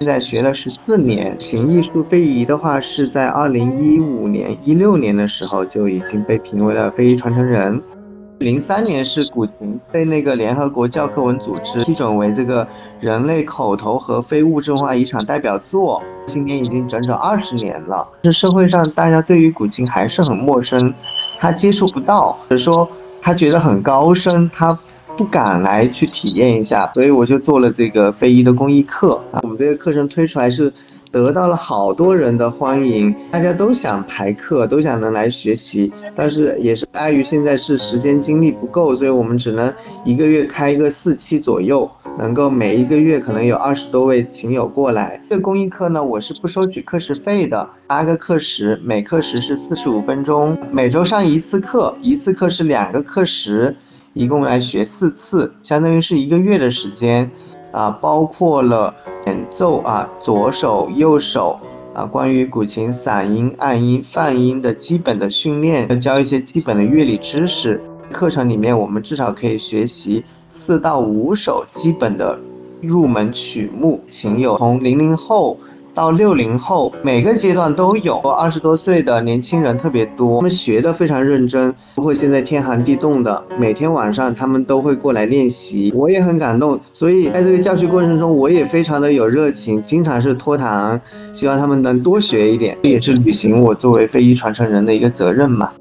现在学了十四年。琴艺术非遗的话，是在二零一五年、一六年的时候就已经被评为了非遗传承人。零三年是古琴被那个联合国教科文组织批准为这个人类口头和非物质文化遗产代表作，今年已经整整二十年了。这社会上大家对于古琴还是很陌生，他接触不到，或者说他觉得很高深，他不敢来去体验一下，所以我就做了这个非遗的公益课啊。我们这个课程推出来是。得到了好多人的欢迎，大家都想排课，都想能来学习，但是也是碍于现在是时间精力不够，所以我们只能一个月开一个四期左右，能够每一个月可能有二十多位琴友过来。这个公益课呢，我是不收取课时费的，八个课时，每课时是四十五分钟，每周上一次课，一次课是两个课时，一共来学四次，相当于是一个月的时间。啊，包括了演奏啊，左手、右手啊，关于古琴散音、按音、泛音的基本的训练，要教一些基本的乐理知识。课程里面，我们至少可以学习四到五首基本的入门曲目。琴友从零零后。到六零后，每个阶段都有。二十多岁的年轻人特别多，他们学的非常认真，包括现在天寒地冻的，每天晚上他们都会过来练习。我也很感动，所以在这个教学过程中，我也非常的有热情，经常是拖堂，希望他们能多学一点，这也是履行我作为非遗传承人的一个责任嘛。